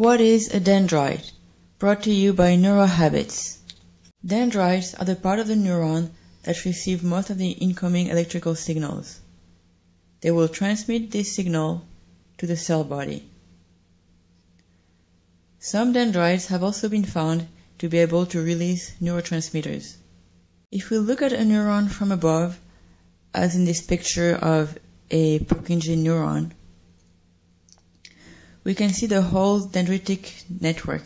What is a dendrite? Brought to you by NeuroHabits. Dendrites are the part of the neuron that receive most of the incoming electrical signals. They will transmit this signal to the cell body. Some dendrites have also been found to be able to release neurotransmitters. If we look at a neuron from above, as in this picture of a Purkinje neuron, we can see the whole dendritic network.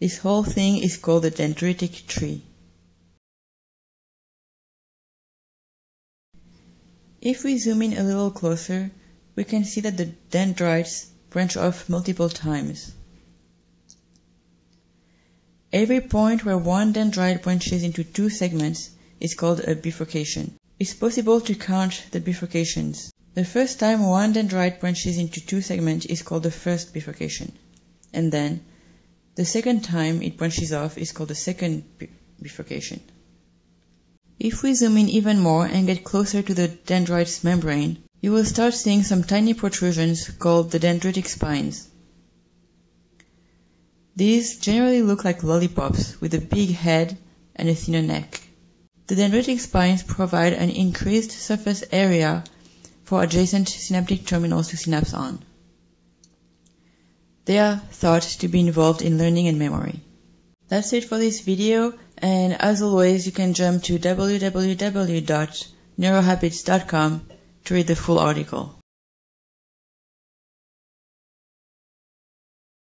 This whole thing is called the dendritic tree. If we zoom in a little closer, we can see that the dendrites branch off multiple times. Every point where one dendrite branches into two segments is called a bifurcation. It's possible to count the bifurcations. The first time one dendrite branches into two segments is called the first bifurcation. And then, the second time it branches off is called the second bifurcation. If we zoom in even more and get closer to the dendrite's membrane, you will start seeing some tiny protrusions called the dendritic spines. These generally look like lollipops with a big head and a thinner neck. The dendritic spines provide an increased surface area for adjacent synaptic terminals to synapse on. They are thought to be involved in learning and memory. That's it for this video, and as always, you can jump to www.neurohabits.com to read the full article.